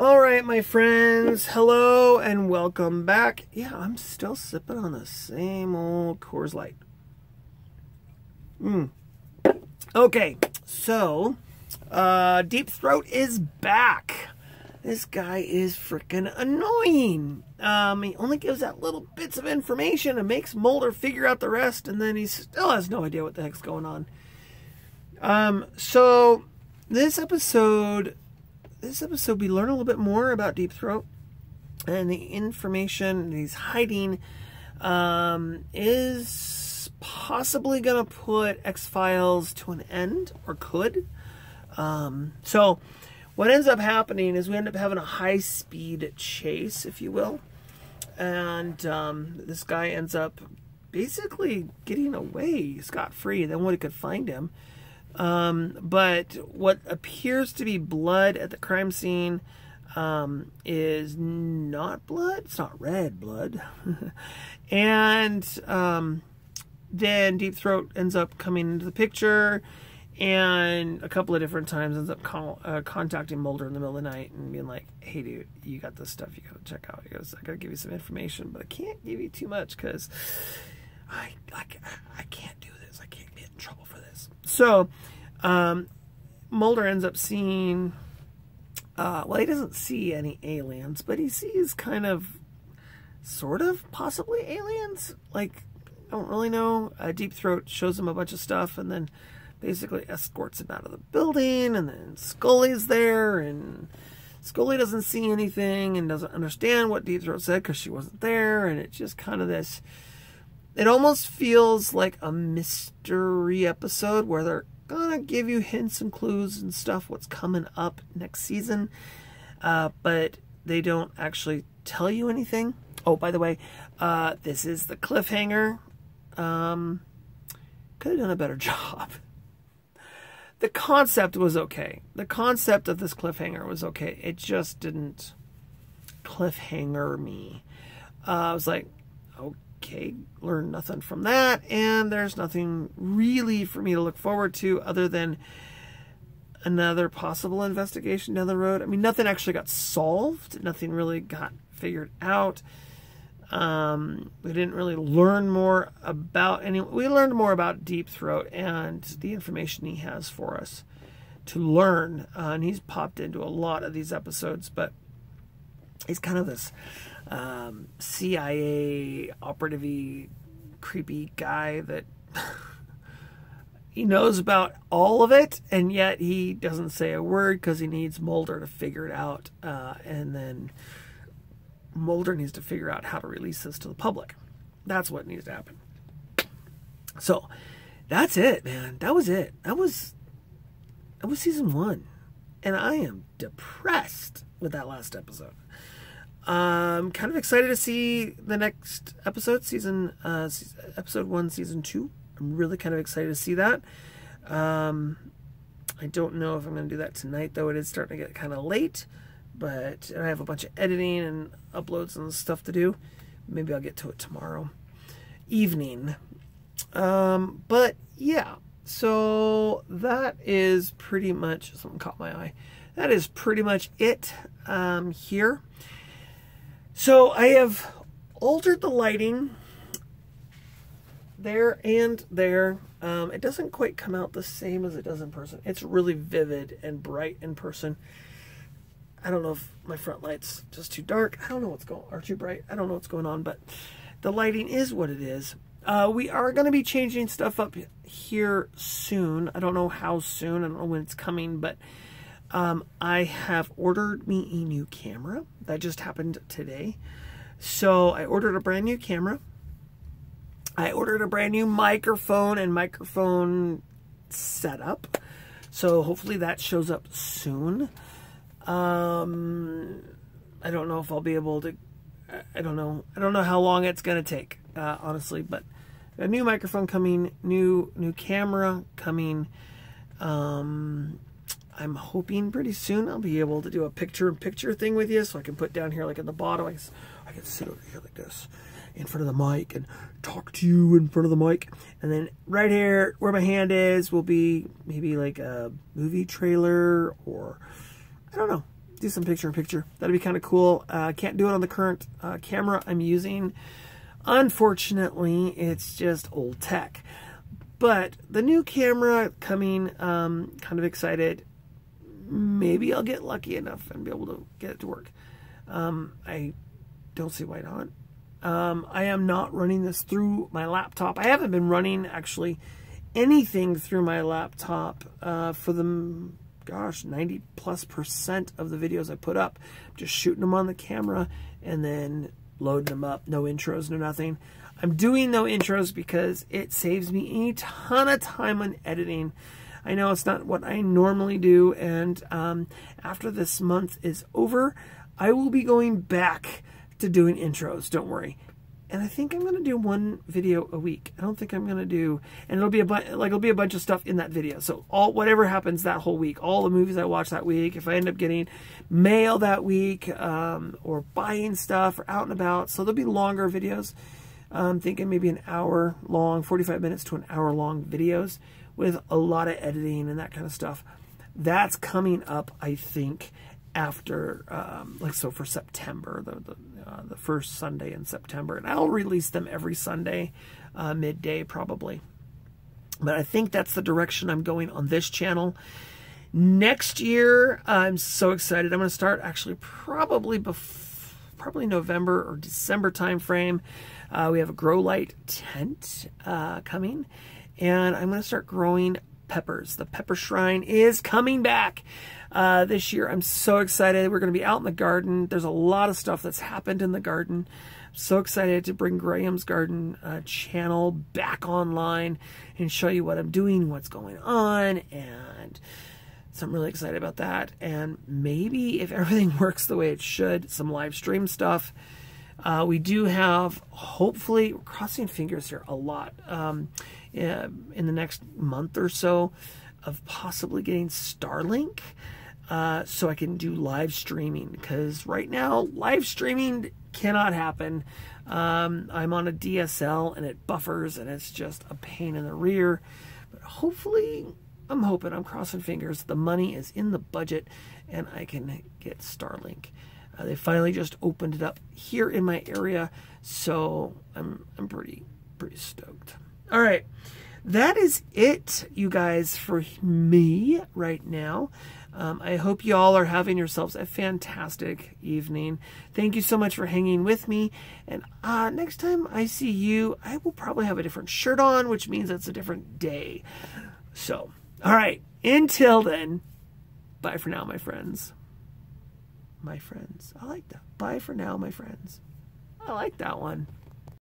All right, my friends. Hello and welcome back. Yeah, I'm still sipping on the same old Coors Light. Mm. Okay, so uh, Deep Throat is back. This guy is freaking annoying. Um, he only gives out little bits of information and makes Mulder figure out the rest, and then he still has no idea what the heck's going on. Um, so this episode this episode, we learn a little bit more about Deep Throat and the information he's hiding um, is possibly going to put X Files to an end, or could. Um, so, what ends up happening is we end up having a high speed chase, if you will. And um, this guy ends up basically getting away scot free. Then, when he could find him, um, but what appears to be blood at the crime scene um, is not blood. It's not red blood. and um, then Deep Throat ends up coming into the picture and a couple of different times ends up call, uh, contacting Mulder in the middle of the night and being like, "Hey, dude, you got this stuff. You got to check out. Goes, I got to give you some information, but I can't give you too much because I, I I can't do this. I can't get in trouble for this." So, um, Mulder ends up seeing, uh, well, he doesn't see any aliens, but he sees kind of, sort of, possibly aliens. Like, I don't really know. Uh, Deep Throat shows him a bunch of stuff and then basically escorts him out of the building. And then Scully's there, and Scully doesn't see anything and doesn't understand what Deep Throat said because she wasn't there. And it's just kind of this. It almost feels like a mystery episode where they're gonna give you hints and clues and stuff what's coming up next season, uh, but they don't actually tell you anything. Oh, by the way, uh, this is the cliffhanger. Um, could have done a better job. The concept was okay. The concept of this cliffhanger was okay. It just didn't cliffhanger me. Uh, I was like, okay okay, learn nothing from that, and there's nothing really for me to look forward to other than another possible investigation down the road. I mean, nothing actually got solved, nothing really got figured out. Um, we didn't really learn more about any. We learned more about Deep Throat and the information he has for us to learn. Uh, and he's popped into a lot of these episodes, but he's kind of this um, CIA operative creepy guy that he knows about all of it, and yet he doesn't say a word because he needs Mulder to figure it out. Uh, and then Mulder needs to figure out how to release this to the public. That's what needs to happen. So that's it, man. That was it. That was that was season one. And I am depressed with that last episode. Um, kind of excited to see the next episode, season uh, episode one, season two. I'm really kind of excited to see that. Um, I don't know if I'm going to do that tonight, though. It is starting to get kind of late, but I have a bunch of editing and uploads and stuff to do. Maybe I'll get to it tomorrow evening. Um, but yeah, so that is pretty much something caught my eye. That is pretty much it um, here. So I have altered the lighting there and there. Um, it doesn't quite come out the same as it does in person. It's really vivid and bright in person. I don't know if my front light's just too dark. I don't know what's going or too bright. I don't know what's going on, but the lighting is what it is. Uh, we are going to be changing stuff up here soon. I don't know how soon. I don't know when it's coming, but um, I have ordered me a new camera. That just happened today. So I ordered a brand new camera. I ordered a brand new microphone and microphone setup. So hopefully that shows up soon. Um, I don't know if I'll be able to. I don't know. I don't know how long it's gonna take, uh, honestly. But a new microphone coming, new new camera coming. Um, I'm hoping pretty soon I'll be able to do a picture-in-picture thing with you so I can put down here like at the bottom. I can, I can sit over here like this in front of the mic and talk to you in front of the mic. And then right here where my hand is will be maybe like a movie trailer or I don't know. do some picture in picture. That'd be kind of cool. Uh, can't do it on the current uh, camera I'm using. Unfortunately, it's just old tech. But the new camera coming, um, kind of excited. Maybe I'll get lucky enough and be able to get it to work. Um, I don't see why not. Um, I am not running this through my laptop. I haven't been running actually anything through my laptop uh, for the gosh 90 plus percent of the videos I put up. just shooting them on the camera and then loading them up. No intros, no nothing. I'm doing no intros because it saves me a ton of time on editing. I know it's not what I normally do, and um, after this month is over, I will be going back to doing intros. Don't worry. And I think I'm to do one video a week. I don't think I'm to do, and it'll be a bunch, like it'll be a bunch of stuff in that video. So all whatever happens that whole week, all the movies I watch that week, if I end up getting mail that week, um, or buying stuff or out and about, so there'll be longer videos. I'm thinking maybe an hour long, 45 minutes to an hour long videos with a lot of editing and that kind of stuff. That's coming up, I think, after, um, like, so for September, the, the, uh, the, first Sunday in September. And I'll release them every Sunday, uh, midday probably. But I think that's the direction I'm going on this channel. Next year, I'm so excited. I'm going to start actually probably before, probably November or December timeframe. Uh, we have a grow light tent uh, coming, and I'm going to start growing peppers. The pepper shrine is coming back uh, this year. I'm so excited. We're going to be out in the garden. There's a lot of stuff that's happened in the garden. I'm so excited to bring Graham's Garden uh, channel back online and show you what I'm doing, what's going on, and so I'm really excited about that. And maybe if everything works the way it should, some live stream stuff. Uh, we do have, hopefully, we're crossing fingers here a lot um, in the next month or so of possibly getting Starlink uh, so I can do live streaming because right now live streaming cannot happen. Um, I'm on a DSL and it buffers and it's just a pain in the rear. But hopefully, I'm hoping, I'm crossing fingers, the money is in the budget and I can get Starlink. Uh, they finally just opened it up here in my area, so I'm I'm pretty pretty stoked. All right, that is it, you guys, for me right now. Um, I hope you all are having yourselves a fantastic evening. Thank you so much for hanging with me. And uh, next time I see you, I will probably have a different shirt on, which means it's a different day. So, all right. Until then, bye for now, my friends my friends. I like that. Bye for now, my friends. I like that one.